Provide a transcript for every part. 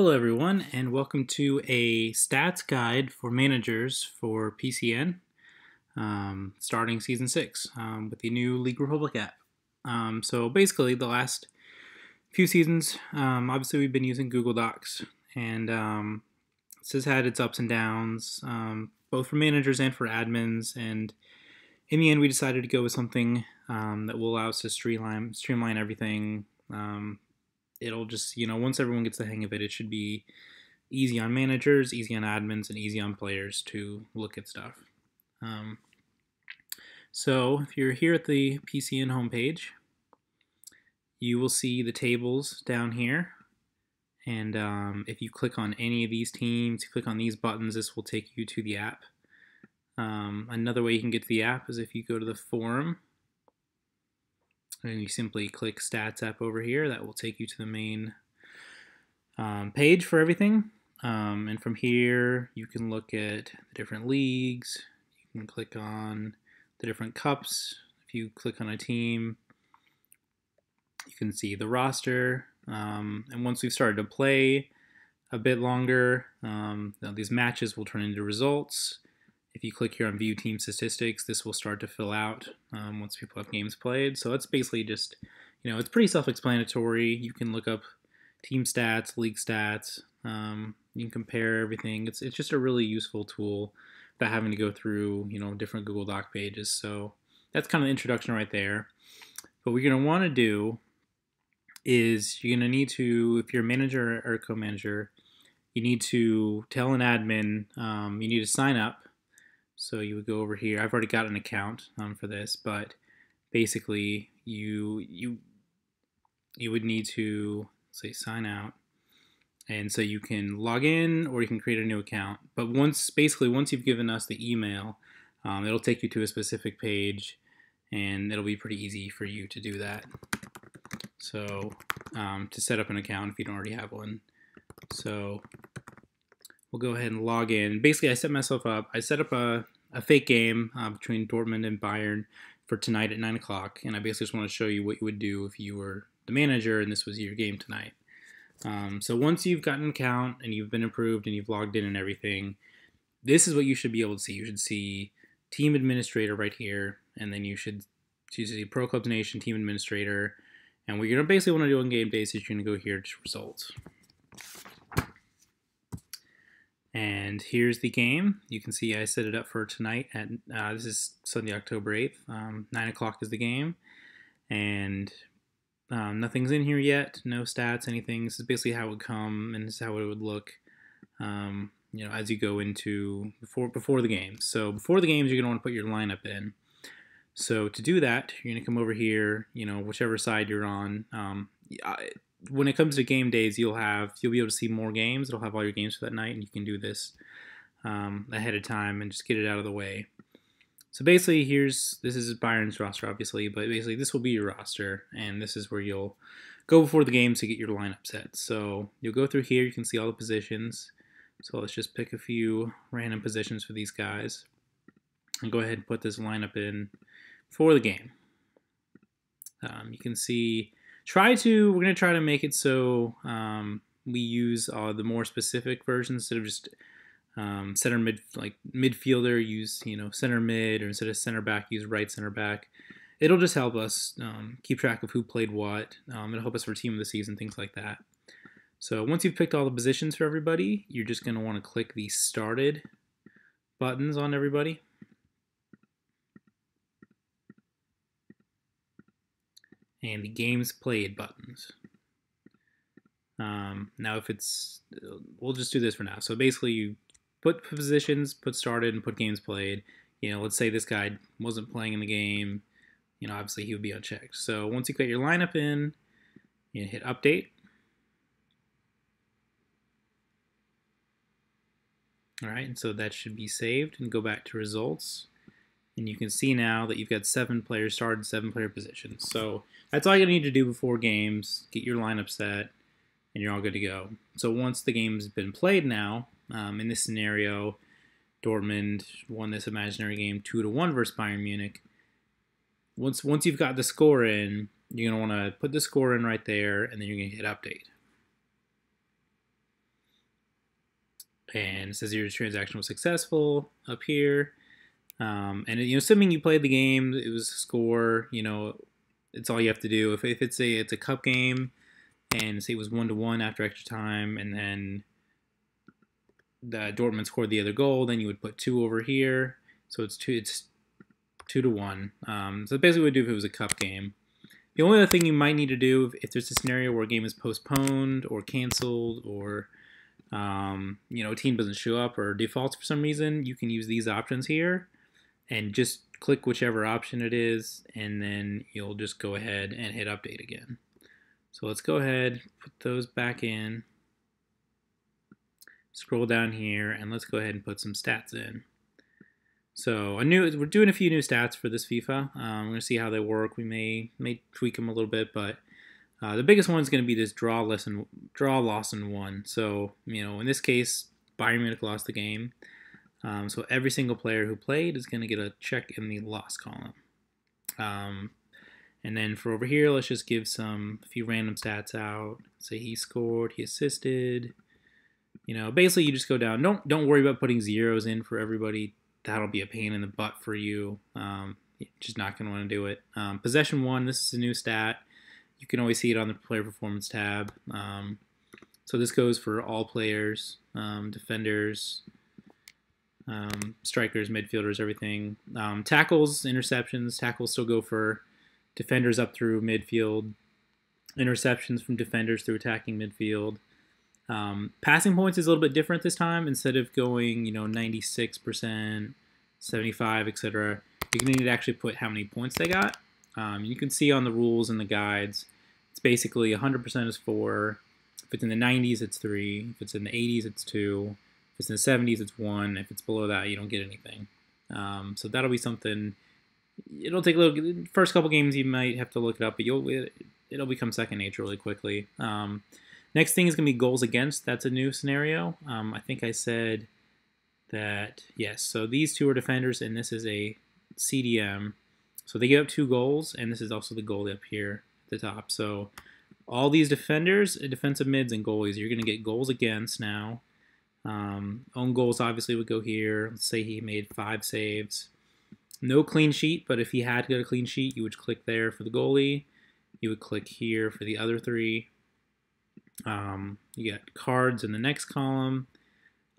Hello everyone and welcome to a stats guide for managers for PCN um, starting season 6 um, with the new League Republic app. Um, so basically the last few seasons um, obviously we've been using Google Docs and um, this has had its ups and downs um, both for managers and for admins and in the end we decided to go with something that will allow us to streamline, streamline everything it'll just you know once everyone gets the hang of it, it should be easy on managers, easy on admins, and easy on players to look at stuff. Um, so if you're here at the PCN homepage, you will see the tables down here. And um, if you click on any of these teams, click on these buttons, this will take you to the app. Um, another way you can get to the app is if you go to the forum and you simply click stats app over here that will take you to the main um, page for everything. Um, and from here you can look at the different leagues. You can click on the different cups. If you click on a team you can see the roster. Um, and once we've started to play a bit longer um, these matches will turn into results if you click here on view team statistics, this will start to fill out um, once people have games played. So it's basically just, you know, it's pretty self-explanatory. You can look up team stats, league stats. Um, you can compare everything. It's, it's just a really useful tool without having to go through, you know, different Google Doc pages. So that's kind of the introduction right there. But what you're going to want to do is you're going to need to, if you're a manager or co-manager, you need to tell an admin, um, you need to sign up so you would go over here. I've already got an account um, for this, but basically you you you would need to say sign out, and so you can log in or you can create a new account. But once basically once you've given us the email, um, it'll take you to a specific page, and it'll be pretty easy for you to do that. So um, to set up an account if you don't already have one. So we'll go ahead and log in. Basically, I set myself up. I set up a, a fake game uh, between Dortmund and Bayern for tonight at 9 o'clock, and I basically just want to show you what you would do if you were the manager and this was your game tonight. Um, so once you've gotten an account and you've been approved and you've logged in and everything, this is what you should be able to see. You should see Team Administrator right here, and then you should see Pro Clubs Nation Team Administrator. And what you're going to basically want to do on game days is you're going to go here to Results. And here's the game. You can see I set it up for tonight at, uh, this is Sunday, October 8th. Um, 9 o'clock is the game. And um, nothing's in here yet. No stats, anything. This is basically how it would come and this is how it would look, um, you know, as you go into, before, before the game. So before the games, you're going to want to put your lineup in. So to do that, you're to come over here, you know, whichever side you're on. Um, when it comes to game days, you'll have you'll be able to see more games. It'll have all your games for that night, and you can do this um, ahead of time and just get it out of the way. So basically, here's this is Bayern's roster, obviously, but basically this will be your roster, and this is where you'll go before the game to get your lineup set. So you'll go through here. You can see all the positions. So let's just pick a few random positions for these guys, and go ahead and put this lineup in for the game. Um, you can see try to we're gonna try to make it so um, we use uh, the more specific version instead of just um, center mid like midfielder use you know center mid or instead of center back use right center back. It'll just help us um, keep track of who played what. Um, it'll help us for team of the season things like that. So once you've picked all the positions for everybody, you're just going to want to click the started buttons on everybody. And the games played buttons. Um, now, if it's, we'll just do this for now. So basically, you put positions, put started, and put games played. You know, let's say this guy wasn't playing in the game. You know, obviously he would be unchecked. So once you get your lineup in, you hit update. All right, and so that should be saved and go back to results. And you can see now that you've got seven players started, seven player positions. So that's all you need to do before games. Get your lineup set, and you're all good to go. So once the game's been played now, um, in this scenario, Dortmund won this imaginary game 2 to 1 versus Bayern Munich. Once once you've got the score in, you're to want to put the score in right there, and then you're to hit update. and it says your transaction was successful up here. Um, and you know, assuming you played the game, it was score. You know, it's all you have to do. If, if it's a it's a cup game, and say it was one to one after extra time, and then the Dortmund scored the other goal, then you would put two over here. So it's two. It's two to one. Um, so basically, what would do if it was a cup game. The only other thing you might need to do if there's a scenario where a game is postponed or canceled or um, you know a team doesn't show up or defaults for some reason, you can use these options here and just click whichever option it is, and then you'll just go ahead and hit update again. So let's go ahead, put those back in, scroll down here, and let's go ahead and put some stats in. So a new, we're doing a few new stats for this FIFA. Um, we're gonna see how they work. We may may tweak them a little bit, but uh, the biggest one is going to be this draw lesson, draw loss in one. So you know, in this case, Bayern Munich lost the game. Um, so every single player who played is going to get a check in the loss column. Um, and then for over here, let's just give some a few random stats out. Say he scored, he assisted. You know, basically you just go down. Don't don't worry about putting zeros in for everybody. That'll be a pain in the butt for you. Um, just not going to want to do it. Um, possession won. This is a new stat. You can always see it on the player performance tab. Um, so this goes for all players, um, defenders, um, strikers, midfielders, everything. Um, tackles, interceptions. Tackles still go for defenders up through midfield. Interceptions from defenders through attacking midfield. Um, passing points is a little bit different this time. Instead of going, you know, 96%, 75, etc., you're going to need to actually put how many points they got. Um, you can see on the rules and the guides, it's basically 100% is 4. If it's in the 90s, it's 3. If it's in the 80s, it's 2 it's in the 70s, it's one. If it's below that, you don't get anything. Um, so that'll be something. It'll take a little. First couple games, you might have to look it up, but you'll it, will become second nature really quickly. Um, next thing is going to be goals against. That's a new scenario. Um, I think I said that yes. So these two are defenders, and this is a CDM. So they give up two goals, and this is also the goal up here at the top. So all these defenders, defensive mids, and goalies, you're going to get goals against now. Um, own goals obviously would go here. Let's say he made five saves. No clean sheet, but if he had got a clean sheet, you would click there for the goalie. You would click here for the other three. Um, you got cards in the next column.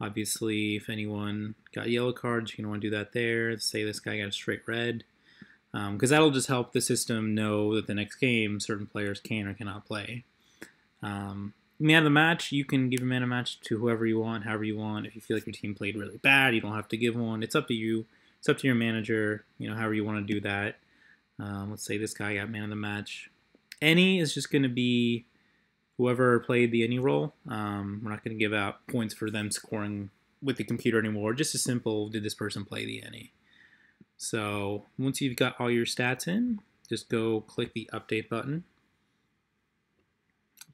Obviously, if anyone got yellow cards, you can want to do that there. Let's say this guy got a straight red. Because um, that'll just help the system know that the next game certain players can or cannot play. Um, man of the match, you can give a man of match to whoever you want, however you want. If you feel like your team played really bad, you don't have to give one. It's up to you. It's up to your manager, you know, however you want to do that. Um, let's say this guy got man of the match. Any is just going to be whoever played the any role. Um, we're not going to give out points for them scoring with the computer anymore. Just as simple, did this person play the any? So once you've got all your stats in, just go click the update button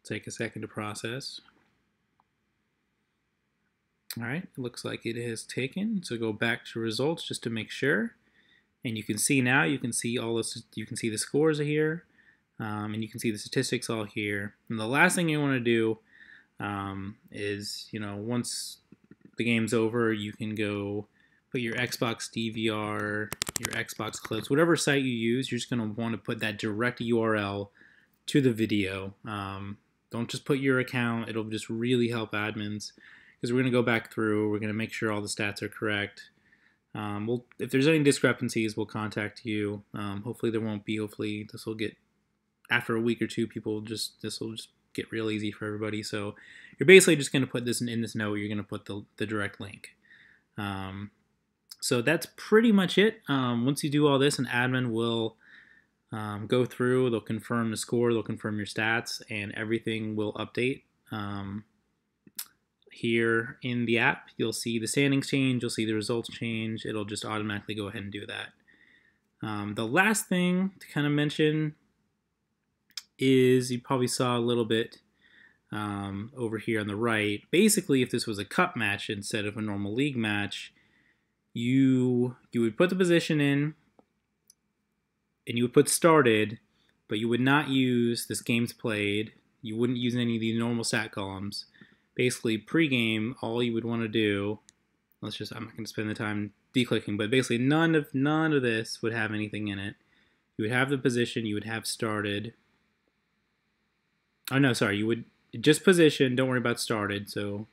take a second to process. All right, it looks like it has taken. So go back to results just to make sure. And you can see now, you can see all this, you can see the scores here, um, and you can see the statistics all here. And the last thing you want to do um, is, you know, once the game's over, you can go put your Xbox DVR, your Xbox clips, whatever site you use, you're just going to want to put that direct URL to the video. Um, don't just put your account. It'll just really help admins because we're going to go back through. We're going to make sure all the stats are correct. Um, we'll, if there's any discrepancies, we'll contact you. Um, hopefully there won't be. Hopefully this will get after a week or two. People just this will just get real easy for everybody. So you're basically just going to put this in, in, this note. You're going to put the the direct link. Um, so that's pretty much it. Um, once you do all this, an admin will um, go through. They'll confirm the score, they'll confirm your stats, and everything will update. Um, here in the app, you'll see the standings change, you'll see the results change. It'll just automatically go ahead and do that. Um, the last thing to kind of mention is you probably saw a little bit um, over here on the right. Basically, if this was a cup match instead of a normal league match, you you would put the position in, and you would put started, but you would not use this games played. You wouldn't use any of the normal stat columns. basically pregame, all you would want to do, let's just, I'm not going to spend the time declicking, but basically none of none of this would have anything in it. You would have the position, you would have started. Oh no, sorry, you would just position. Don't worry about started. So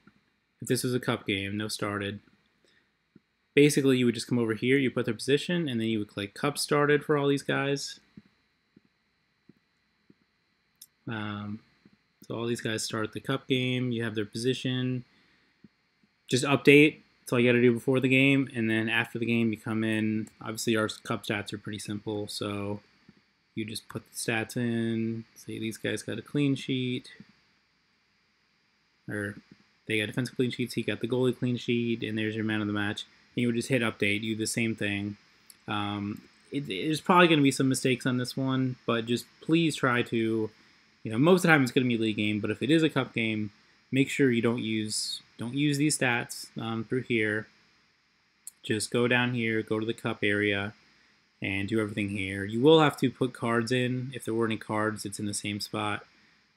if this was a cup game, no started. Basically, you would just come over here, you put their position, and then you would click cup started for all these guys. Um, so all these guys start the cup game. You have their position. Just update. That's all you got to do before the game. And then after the game, you come in. Obviously, our cup stats are pretty simple. So you just put the stats in. Say these guys got a clean sheet. Or they got defensive clean sheets. He got the goalie clean sheet. And there's your man of the match. You would just hit update. You do the same thing. Um, it, there's probably going to be some mistakes on this one. But just please try to you know, most of the time it's going to be a league game, but if it is a cup game, make sure you don't use don't use these stats um, through here. Just go down here, go to the cup area, and do everything here. You will have to put cards in. If there were any cards, it's in the same spot.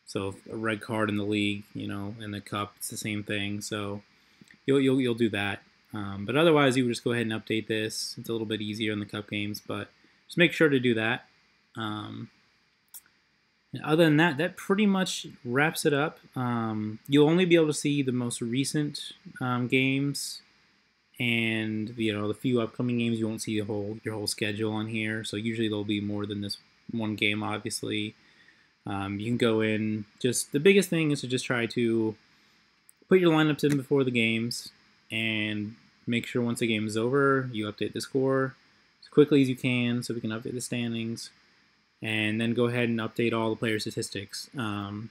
So a red card in the league, you know, in the cup, it's the same thing. So you'll you'll you'll do that. Um, but otherwise, you would just go ahead and update this. It's a little bit easier in the cup games, but just make sure to do that. Um, other than that, that pretty much wraps it up. Um, you'll only be able to see the most recent um, games, and you know the few upcoming games. You won't see the whole your whole schedule on here. So usually there'll be more than this one game. Obviously, um, you can go in. Just the biggest thing is to just try to put your lineups in before the games, and make sure once the game is over, you update the score as quickly as you can, so we can update the standings and then go ahead and update all the player statistics. Um,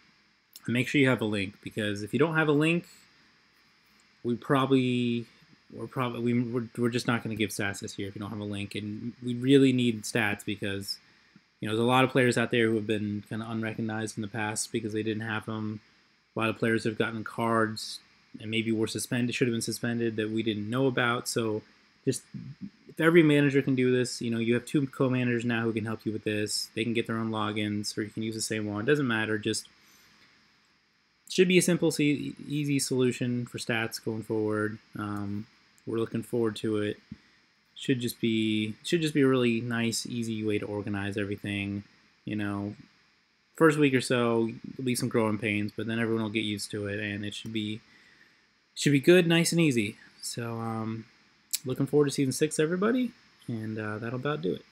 make sure you have a link because if you don't have a link, we probably we're probably we, we're, we're just not going to give stats this year if you don't have a link, and we really need stats because you know there's a lot of players out there who have been kind of unrecognized in the past because they didn't have them. A lot of players have gotten cards and maybe were suspended, should have been suspended that we didn't know about. So just if every manager can do this, you know, you have two co-managers now who can help you with this. They can get their own logins, or you can use the same one. It doesn't matter. Just should be a simple, easy solution for stats going forward. Um, we're looking forward to it. Should just be should just be a really nice, easy way to organize everything. You know, first week or so, there'll be some growing pains, but then everyone will get used to it, and it should be should be good, nice and easy. So. Um, looking forward to season six, everybody, and uh, that'll about do it.